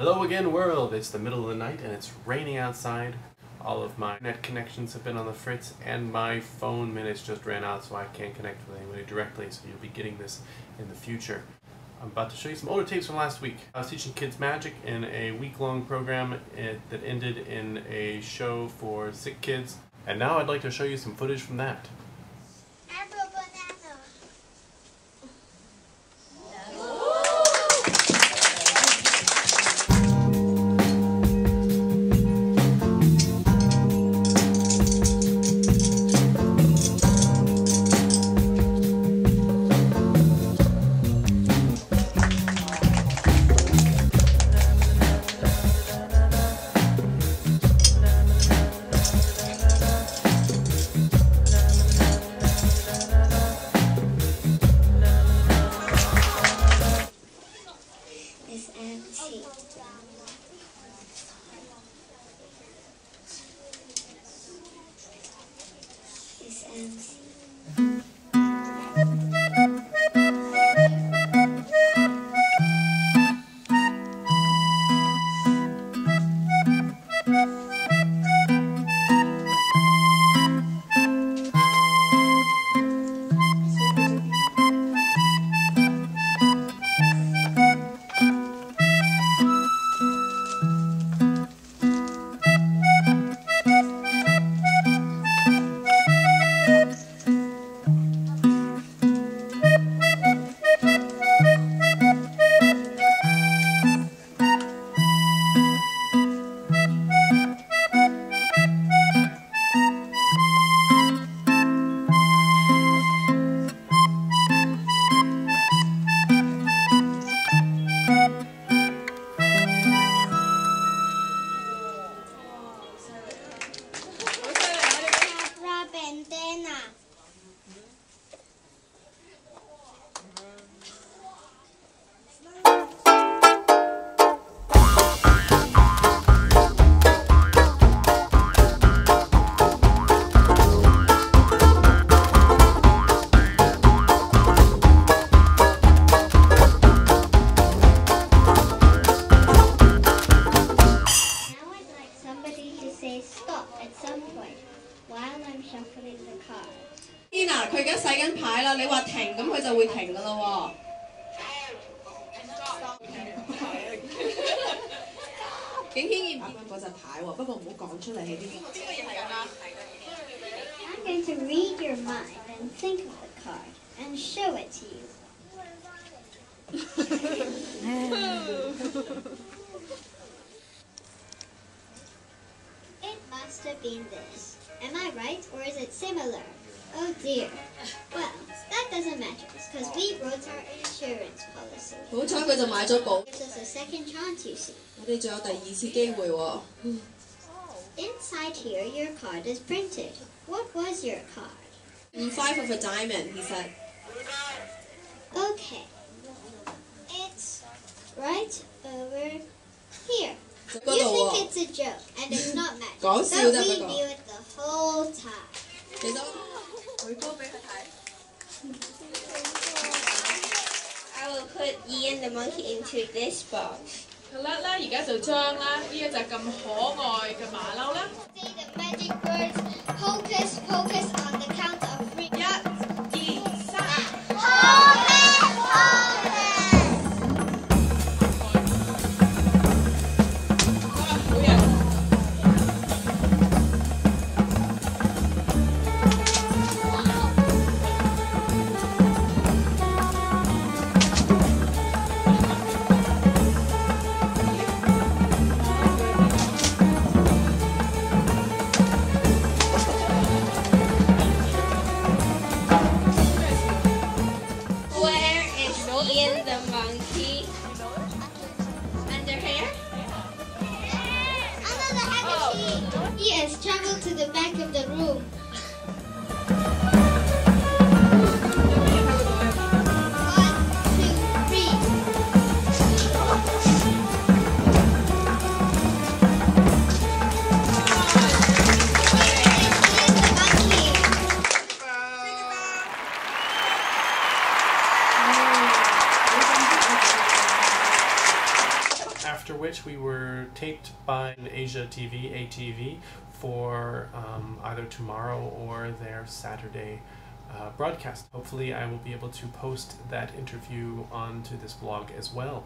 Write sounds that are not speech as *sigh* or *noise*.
Hello again, world! It's the middle of the night and it's raining outside. All of my net connections have been on the fritz, and my phone minutes just ran out, so I can't connect with anybody directly. So you'll be getting this in the future. I'm about to show you some older tapes from last week. I was teaching kids magic in a week-long program eh, that ended in a show for sick kids, and now I'd like to show you some footage from that. It's 天啊，佢而家洗緊牌啦，你話停咁佢就會停噶啦喎。景軒要打緊嗰隻牌喎，不過唔好講出嚟喺呢邊。I'm going to read your mind and think of the card and show it to you. it must have been this. Am I right or is it similar? Oh dear. Well, that doesn't matter because we wrote our insurance policy. 好彩佢就买咗保， Gives us a second chance, you see. 我哋仲有第二次机会喎。 Inside here, your card is printed. What was your card? Mm, Five of a diamond, he said. Okay. It's right over here. 就 You 嗰度 think 喎。 it's a joke and it's not *laughs* magic. 讲 But 笑啫 we 不过 knew it put Ian the monkey into this box. 好啦啦，而家就将啦呢一只咁可爱嘅马骝啦， Say the magic words hocus pocus on He has traveled to the back of the room. After which we were taped by Asia TV, ATV, for um, either tomorrow or their Saturday uh, broadcast. Hopefully, I will be able to post that interview onto this blog as well.